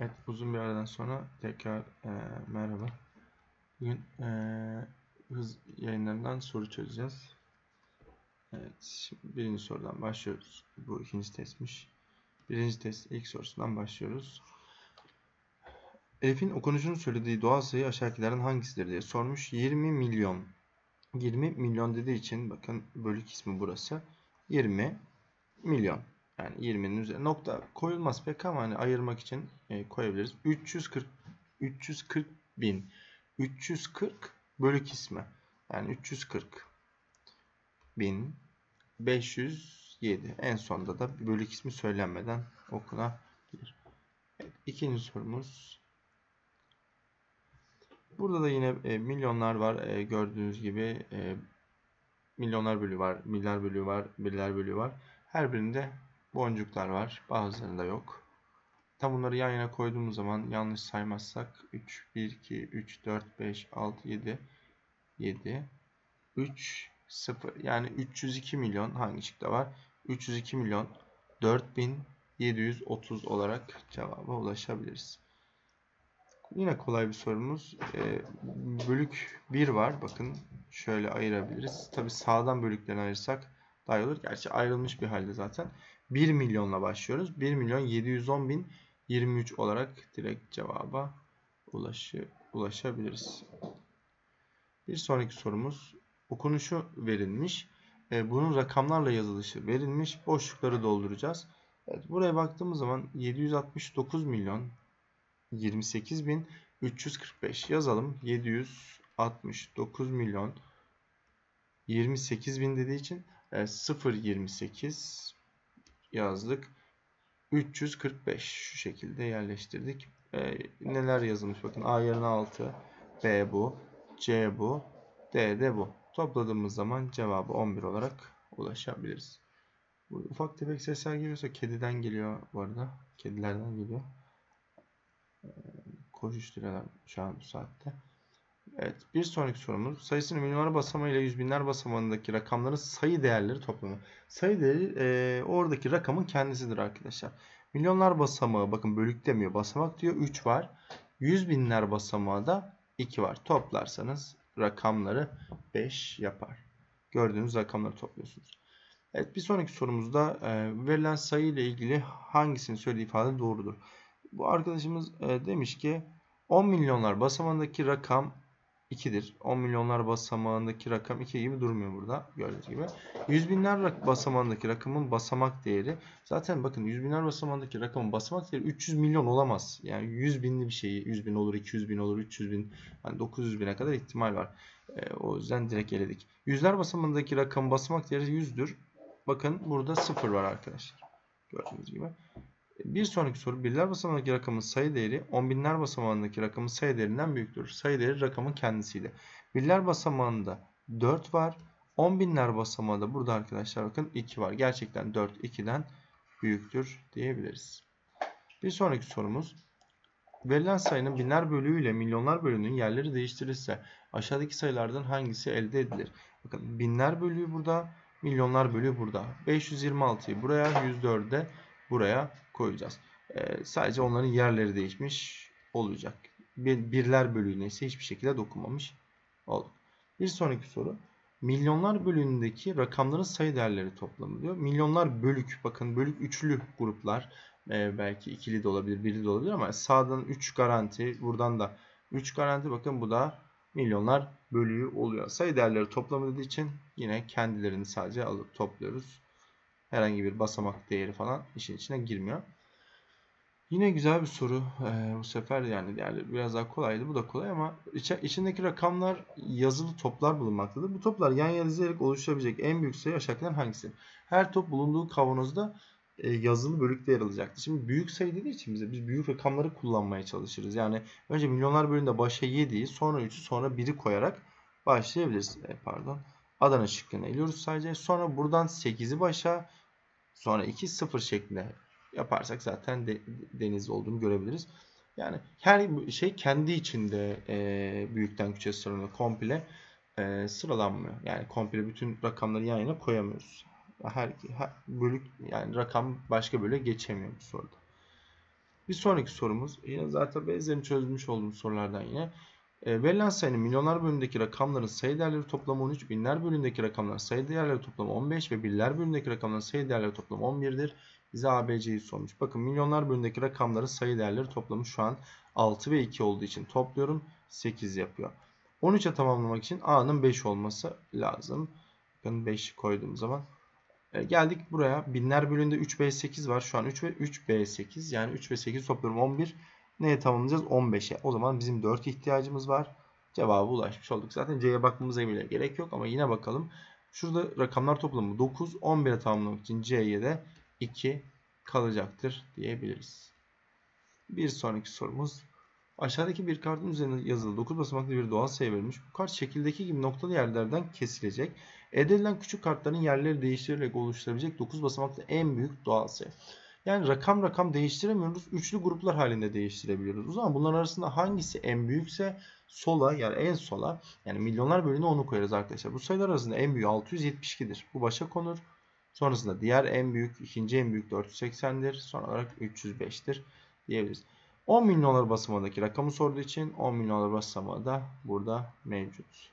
Evet uzun bir aradan sonra tekrar e, merhaba. Bugün e, hız yayınlarından soru çözeceğiz. Evet şimdi birinci sorudan başlıyoruz. Bu ikinci testmiş. Birinci test ilk sorusundan başlıyoruz. Elif'in okunuşunu söylediği doğal sayı aşağıdakilerden hangisidir diye sormuş. 20 milyon. 20 milyon dediği için bakın bölük ismi burası. 20 milyon. Yani 20'nin üzerine nokta koyulmaz pek ama hani ayırmak için e, koyabiliriz. 340 340 bin 340 bölük ismi. Yani 340 bin 507. En sonda da bölük ismi söylenmeden okunabilir. Evet, ikinci sorumuz. Burada da yine e, milyonlar var. E, gördüğünüz gibi e, milyonlar bölü var, milyar bölü var, birler bölü var. Her birinde boncuklar var. Bazılarında yok. Tam bunları yan yana koyduğumuz zaman yanlış saymazsak 3, 1, 2, 3, 4, 5, 6, 7, 7, 3, 0. Yani 302 milyon hangi şıkta var? 302 milyon 4730 olarak cevaba ulaşabiliriz. Yine kolay bir sorumuz. E, bölük 1 var. Bakın şöyle ayırabiliriz. Tabi sağdan bölüklerini ayırsak daha iyi olur. Gerçi ayrılmış bir halde zaten. 1 milyonla başlıyoruz. 1 milyon 710 bin 23 olarak direkt cevaba ulaşı, ulaşabiliriz. Bir sonraki sorumuz okunuşu verilmiş. E, bunun rakamlarla yazılışı verilmiş. Boşlukları dolduracağız. Evet, buraya baktığımız zaman 769 milyon 28 bin 345 yazalım. 769 milyon 28 bin dediği için e, 0.28 yazdık. 345 şu şekilde yerleştirdik. E, neler yazılmış bakın A yerine 6 B bu C bu D de bu. Topladığımız zaman cevabı 11 olarak ulaşabiliriz. Bu ufak tefek sesler geliyorsa kediden geliyor bu arada. Kedilerden geliyor. E, koşuşturuyorlar şu an bu saatte. Evet, bir sonraki sorumuz sayısının milyonlar basamağı ile yüz binler basamağındaki rakamların sayı değerleri toplamı. Sayı değeri e, oradaki rakamın kendisidir arkadaşlar. Milyonlar basamağı bakın bölük demiyor basamak diyor 3 var. Yüz binler basamağı da 2 var. Toplarsanız rakamları 5 yapar. Gördüğünüz rakamları topluyorsunuz. Evet bir sonraki sorumuzda e, verilen sayı ile ilgili hangisini söylediği ifade doğrudur. Bu arkadaşımız e, demiş ki 10 milyonlar basamağındaki rakam 2'dir. 10 milyonlar basamağındaki rakam 2 gibi durmuyor burada. Gördüğünüz gibi. 100 binler basamağındaki rakamın basamak değeri. Zaten bakın 100 binler basamağındaki rakamın basamak değeri 300 milyon olamaz. Yani 100 binli bir şeyi 100 bin olur, 200 bin olur, 300 bin, yani 900 bine kadar ihtimal var. E, o yüzden direkt eledik. Yüzler basamağındaki rakamın basamak değeri 100'dür. Bakın burada 0 var arkadaşlar. Gördüğünüz gibi. Bir sonraki soru birler basamağındaki rakamın sayı değeri on binler basamağındaki rakamın sayı değerinden büyüktür. Sayı değeri rakamın kendisiydi. Birler basamağında 4 var. 10 binler basamağında burada arkadaşlar bakın 2 var. Gerçekten 4 2'den büyüktür diyebiliriz. Bir sonraki sorumuz. Verilen sayının binler bölüğü ile milyonlar bölüğünün yerleri değiştirilirse aşağıdaki sayılardan hangisi elde edilir? Bakın binler bölüğü burada, milyonlar bölüğü burada. 526'yı buraya, 104'ü de buraya koyacağız. E, sadece onların yerleri değişmiş olacak. Bir, birler bölüğüne ise hiçbir şekilde dokunmamış olduk. Bir sonraki soru. Milyonlar bölüğündeki rakamların sayı değerleri toplamı diyor. Milyonlar bölük. Bakın bölük üçlü gruplar. E, belki ikili de olabilir, birli de olabilir ama sağdan 3 garanti. Buradan da 3 garanti. Bakın bu da milyonlar bölüğü oluyor. Sayı değerleri toplamı dediği için yine kendilerini sadece alıp topluyoruz. Herhangi bir basamak değeri falan işin içine girmiyor. Yine güzel bir soru. Ee, bu sefer yani diğerleri biraz daha kolaydı. Bu da kolay ama içe, içindeki rakamlar yazılı toplar bulunmaktadır. Bu toplar yan yana dizerek oluşabilecek en büyük sayı aşağıdakilerden hangisi? Her top bulunduğu kavanozda e, yazılı bölükte yer alacaktır. Şimdi büyük sayı dediği için bize biz büyük rakamları kullanmaya çalışırız. Yani önce milyonlar bölümünde başa 7'yi sonra 3'ü sonra 1'i koyarak başlayabiliriz. E, pardon. Adana şıkkını eliyoruz sadece. Sonra buradan 8'i başa sonra 2 0 şeklinde yaparsak zaten de, deniz olduğunu görebiliriz. Yani her şey kendi içinde e, büyükten küçüğe sıralanıyor. Komple e, sıralanmıyor. Yani komple bütün rakamları yan yana koyamıyoruz. Her, her bölük yani rakam başka böyle geçemiyor bu soruda. Bir sonraki sorumuz yine zaten benzerini çözmüş olduğum sorulardan yine. E, verilen sayının milyonlar bölümündeki rakamların sayı değerleri toplamı 13, binler bölümündeki rakamların sayı değerleri toplamı 15 ve birler bölümündeki rakamların sayı değerleri toplamı 11'dir. Bize ABC'yi sormuş. Bakın milyonlar bölümündeki rakamların sayı değerleri toplamı şu an 6 ve 2 olduğu için topluyorum 8 yapıyor. 13'e tamamlamak için A'nın 5 olması lazım. Bakın 5 koyduğum zaman. E, geldik buraya. Binler bölümünde 3B8 var. Şu an 3 ve 3B8. Yani 3 ve 8 topluyorum 11. Neye tamamlayacağız? 15'e. O zaman bizim 4 ihtiyacımız var. Cevabı ulaşmış olduk. Zaten C'ye bakmamıza bile gerek yok ama yine bakalım. Şurada rakamlar toplamı 9. 11'e tamamlamak için C'ye de 2 kalacaktır diyebiliriz. Bir sonraki sorumuz. Aşağıdaki bir kartın üzerinde yazılı 9 basamaklı bir doğal sayı verilmiş. Bu kart şekildeki gibi noktalı yerlerden kesilecek. Elde edilen küçük kartların yerleri değiştirilerek oluşturabilecek 9 basamaklı en büyük doğal sayı. Yani rakam rakam değiştiremiyoruz. Üçlü gruplar halinde değiştirebiliyoruz. O zaman bunların arasında hangisi en büyükse sola yani en sola yani milyonlar bölüne onu koyarız arkadaşlar. Bu sayılar arasında en büyüğü 672'dir. Bu başa konur. Sonrasında diğer en büyük, ikinci en büyük 480'dir. Son olarak 305'tir diyebiliriz. 10 milyonlar basamağındaki rakamı sorduğu için 10 milyonlar basamağı da burada mevcut.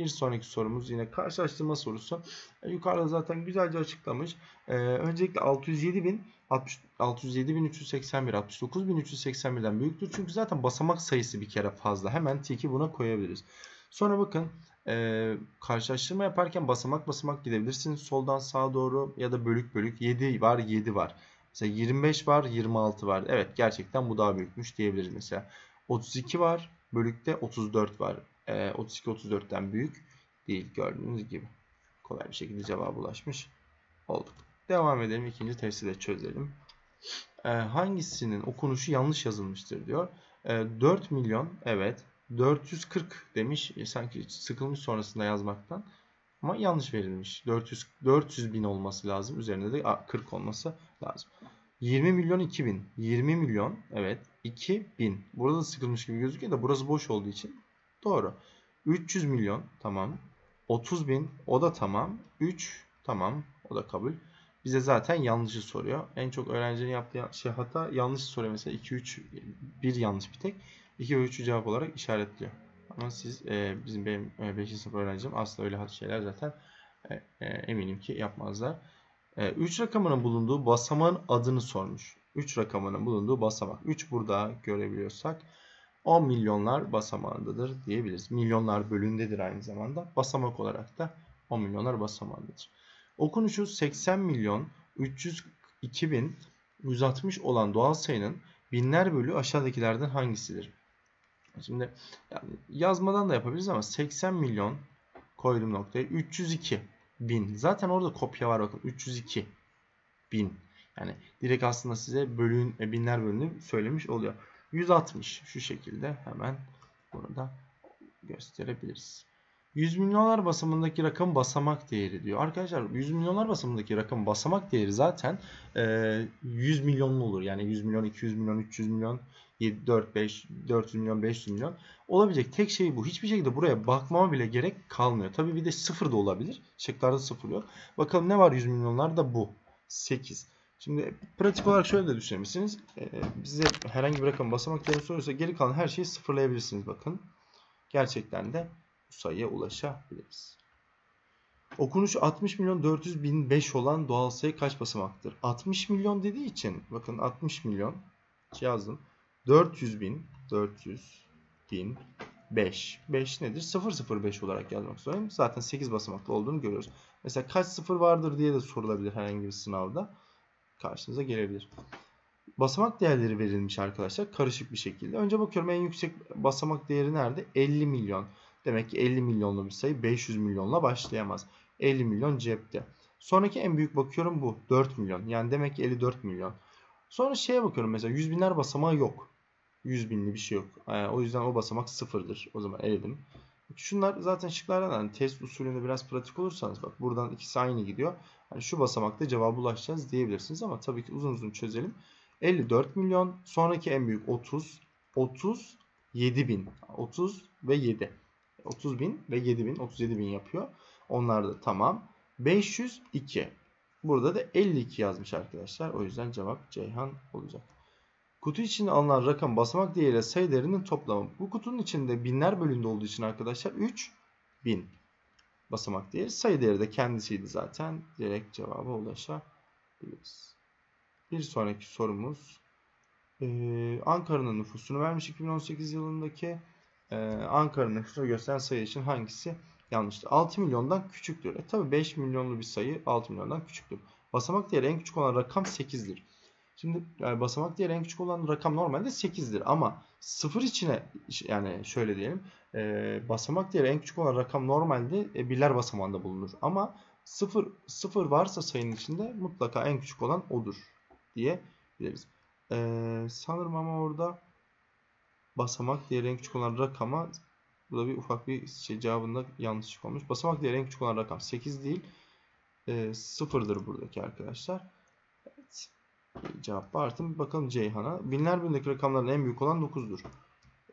Bir sonraki sorumuz yine karşılaştırma sorusu. E, yukarıda zaten güzelce açıklamış. E, öncelikle 607.000 607.381 69.381'den büyüktür. Çünkü zaten basamak sayısı bir kere fazla. Hemen tiki buna koyabiliriz. Sonra bakın e, karşılaştırma yaparken basamak basamak gidebilirsiniz. Soldan sağa doğru ya da bölük bölük 7 var 7 var. Mesela 25 var 26 var. Evet gerçekten bu daha büyükmüş diyebiliriz mesela. 32 var bölükte 34 var. E, 32-34'ten büyük değil gördüğünüz gibi. Kolay bir şekilde cevaba ulaşmış olduk. Devam edelim ikinci testi de çözelim. E, hangisinin okunuşu yanlış yazılmıştır diyor. E, 4 milyon evet 440 demiş. E, sanki sıkılmış sonrasında yazmaktan. Ama yanlış verilmiş. 400, 400 bin olması lazım. Üzerinde de 40 olması lazım. 20 milyon 2000. 20 milyon evet 2000. Burada da sıkılmış gibi gözüküyor da burası boş olduğu için doğru. 300 milyon tamam. 30 bin o da tamam. 3 tamam o da kabul. Bize zaten yanlışı soruyor. En çok öğrencinin yaptığı şey hata yanlış soruyor. Mesela 2, 3, 1 yanlış bir tek. 2 ve 3'ü cevap olarak işaretliyor. Ama siz e, bizim benim e, 5. sınıf öğrencim aslında öyle şeyler zaten e, e, eminim ki yapmazlar. 3 e, rakamının bulunduğu basamağın adını sormuş. 3 rakamının bulunduğu basamak. 3 burada görebiliyorsak 10 milyonlar basamağındadır diyebiliriz. Milyonlar bölündedir aynı zamanda. Basamak olarak da 10 milyonlar basamağındadır. Okunuşu 80 milyon 302 bin 160 olan doğal sayının binler bölü aşağıdakilerden hangisidir? Şimdi yani yazmadan da yapabiliriz ama 80 milyon koydum noktaya 302 bin. Zaten orada kopya var bakın 302 bin. Yani direkt aslında size bölün e, binler bölünü söylemiş oluyor. 160 şu şekilde hemen bunu da gösterebiliriz. 100 milyonlar basamındaki rakam basamak değeri diyor. Arkadaşlar 100 milyonlar basamındaki rakam basamak değeri zaten e, 100 milyonlu olur. Yani 100 milyon, 200 milyon, 300 milyon, 7, 4, 5, 400 milyon, 500 milyon olabilecek tek şey bu. Hiçbir şekilde buraya bakmama bile gerek kalmıyor. Tabii bir de sıfır da olabilir. Şıklarda sıfır yok. Bakalım ne var 100 milyonlar da bu. 8. Şimdi pratik olarak şöyle de düşünebilirsiniz. Ee, bize herhangi bir rakam basamak değeri soruyorsa geri kalan her şeyi sıfırlayabilirsiniz bakın. Gerçekten de bu sayıya ulaşabiliriz. Okunuş 60 milyon 400 bin 5 olan doğal sayı kaç basamaktır? 60 milyon dediği için bakın 60 milyon yazdım. 400 bin 400 bin 5. 5 nedir? 005 olarak yazmak zorundayım. Zaten 8 basamaklı olduğunu görüyoruz. Mesela kaç sıfır vardır diye de sorulabilir herhangi bir sınavda. Karşınıza gelebilir. Basamak değerleri verilmiş arkadaşlar karışık bir şekilde. Önce bakıyorum en yüksek basamak değeri nerede? 50 milyon. Demek ki 50 milyonlu bir sayı 500 milyonla başlayamaz. 50 milyon cepte. Sonraki en büyük bakıyorum bu. 4 milyon. Yani demek ki 54 milyon. Sonra şeye bakıyorum mesela 100 binler basamağı yok. 100 binli bir şey yok. Yani o yüzden o basamak sıfırdır. O zaman eledim. Şunlar zaten şıklardan hani test usulünde biraz pratik olursanız bak buradan ikisi aynı gidiyor. Hani şu basamakta cevabı ulaşacağız diyebilirsiniz ama tabii ki uzun uzun çözelim. 54 milyon. Sonraki en büyük 30. 37 bin. 30 ve 7. 30 bin ve 7 bin. 37 bin yapıyor. Onlar da tamam. 502. Burada da 52 yazmış arkadaşlar. O yüzden cevap Ceyhan olacak. Kutu içinde alınan rakam basamak değeriyle sayı değerinin toplamı. Bu kutunun içinde binler bölümünde olduğu için arkadaşlar 3 bin basamak değeri. Sayı değeri de kendisiydi zaten. Direkt cevaba ulaşabiliriz. Bir sonraki sorumuz. Ee, Ankara'nın nüfusunu vermiş 2018 yılındaki. Ee, Ankara'nın nüfusunu gösteren sayı için hangisi yanlıştır? 6 milyondan küçüktür. E tabi 5 milyonlu bir sayı 6 milyondan küçüktür. Basamak değeri en küçük olan rakam 8'dir. Şimdi yani basamak değeri en küçük olan rakam normalde 8'dir ama 0 içine yani şöyle diyelim e, basamak değeri en küçük olan rakam normalde e, birler basamağında bulunur. Ama 0, 0 varsa sayının içinde mutlaka en küçük olan odur diye biliriz. E, sanırım ama orada basamak değeri en küçük olan rakama burada bir ufak bir şey cevabında yanlışlık olmuş. Basamak değeri en küçük olan rakam 8 değil e, 0'dır buradaki arkadaşlar. Cevap Bartın. Bakalım Ceyhan'a. Binler bölümündeki rakamların en büyük olan 9'dur.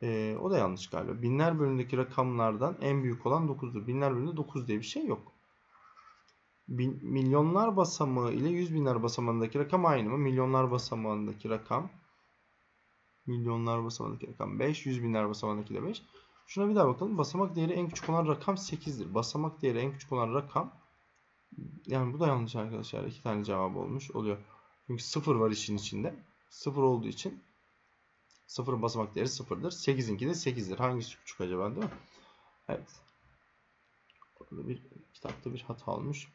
Ee, o da yanlış galiba. Binler bölümündeki rakamlardan en büyük olan 9'dur. Binler bölümünde 9 diye bir şey yok. Bin, milyonlar basamağı ile yüz binler basamağındaki rakam aynı mı? Milyonlar basamağındaki rakam milyonlar basamağındaki rakam 5. Yüz binler basamağındaki de 5. Şuna bir daha bakalım. Basamak değeri en küçük olan rakam 8'dir. Basamak değeri en küçük olan rakam yani bu da yanlış arkadaşlar. İki tane cevap olmuş oluyor. Çünkü 0 var işin içinde. 0 olduğu için 0'ın basamak değeri 0'dır. 8'inki de 8'dir. Hangisi küçük acaba değil mi? Evet. Orada bir kitapta bir hata olmuş.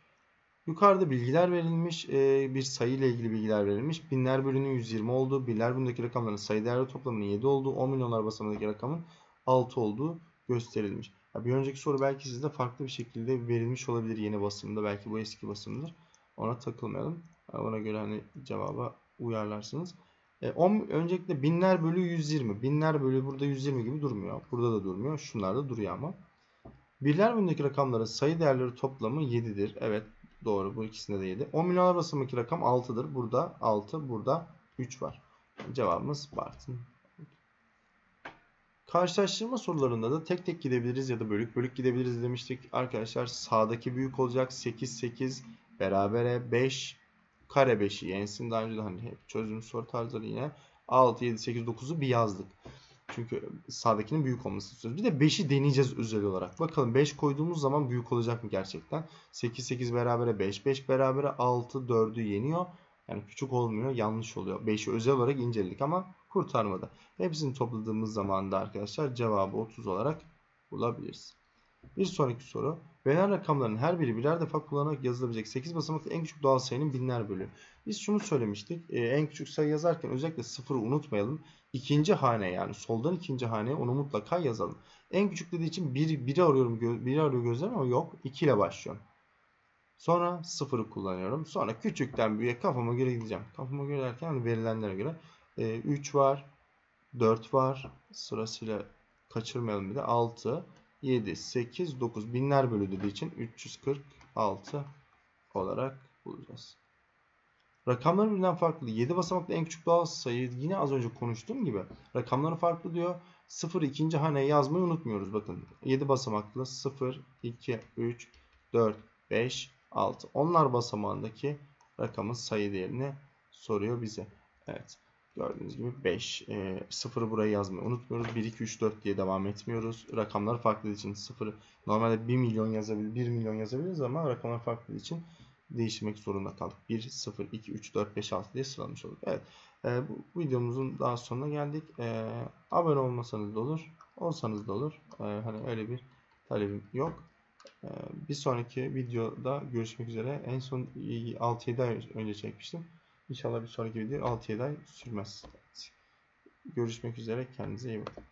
Yukarıda bilgiler verilmiş. E, bir sayı ile ilgili bilgiler verilmiş. Binler bölünün 120 olduğu, binler bölümündeki rakamların sayı değerli toplamının 7 olduğu, 10 milyonlar basamındaki rakamın 6 olduğu gösterilmiş. bir önceki soru belki sizde farklı bir şekilde verilmiş olabilir yeni basımda. Belki bu eski basımdır. Ona takılmayalım. Ona göre hani cevaba uyarlarsınız. E, on, öncelikle binler bölü 120. Binler bölü burada 120 gibi durmuyor. Burada da durmuyor. Şunlar da duruyor ama. Birler bölümündeki rakamların sayı değerleri toplamı 7'dir. Evet doğru bu ikisinde de 7. 10 milyonlar basamındaki rakam 6'dır. Burada 6 burada 3 var. Cevabımız Bartın. Karşılaştırma sorularında da tek tek gidebiliriz ya da bölük bölük gidebiliriz demiştik. Arkadaşlar sağdaki büyük olacak 8 8 berabere 5 kare 5'i yensin. Daha önce de hani hep çözdüğümüz soru tarzları yine 6, 7, 8, 9'u bir yazdık. Çünkü sağdakinin büyük olması istiyoruz. Bir de 5'i deneyeceğiz özel olarak. Bakalım 5 koyduğumuz zaman büyük olacak mı gerçekten? 8, 8 berabere 5, 5 berabere 6, 4'ü yeniyor. Yani küçük olmuyor, yanlış oluyor. 5'i özel olarak inceledik ama kurtarmadı. Hepsini topladığımız zaman da arkadaşlar cevabı 30 olarak bulabiliriz. Bir sonraki soru. Verilen rakamların her biri birer defa kullanarak yazılabilecek 8 basamaklı en küçük doğal sayının binler bölü. Biz şunu söylemiştik. E, en küçük sayı yazarken özellikle sıfırı unutmayalım. İkinci hane yani soldan ikinci haneye onu mutlaka yazalım. En küçük dediği için 1, 1'i arıyorum, 1'i arıyor gözlerim ama yok. 2 ile başlıyorum. Sonra sıfırı kullanıyorum. Sonra küçükten büyüğe kafama göre gideceğim. Kafama göre derken hani verilenlere göre. E, 3 var. 4 var. Sırasıyla kaçırmayalım bir de. 6. 7, 8, 9 binler bölü dediği için 346 olarak bulacağız. Rakamlar birbirinden farklı. 7 basamaklı en küçük doğal sayı yine az önce konuştuğum gibi. Rakamları farklı diyor. 0 ikinci haneye yazmayı unutmuyoruz. Bakın 7 basamaklı 0, 2, 3, 4, 5, 6. Onlar basamağındaki rakamın sayı değerini soruyor bize. Evet. Gördüğünüz gibi 5. E, 0'ı buraya yazmayı unutmuyoruz. 1, 2, 3, 4 diye devam etmiyoruz. Rakamlar farklı için 0 normalde 1 milyon yazabilir, 1 milyon yazabiliriz ama rakamlar farklı için değiştirmek zorunda kaldık. 1, 0, 2, 3, 4, 5, 6 diye sıralamış olduk. Evet. E, bu videomuzun daha sonuna geldik. E, abone olmasanız da olur. Olsanız da olur. E, hani öyle bir talebim yok. E, bir sonraki videoda görüşmek üzere. En son 6-7 ay önce çekmiştim. İnşallah bir sonraki video 6-7 ay sürmez. Görüşmek üzere. Kendinize iyi bakın.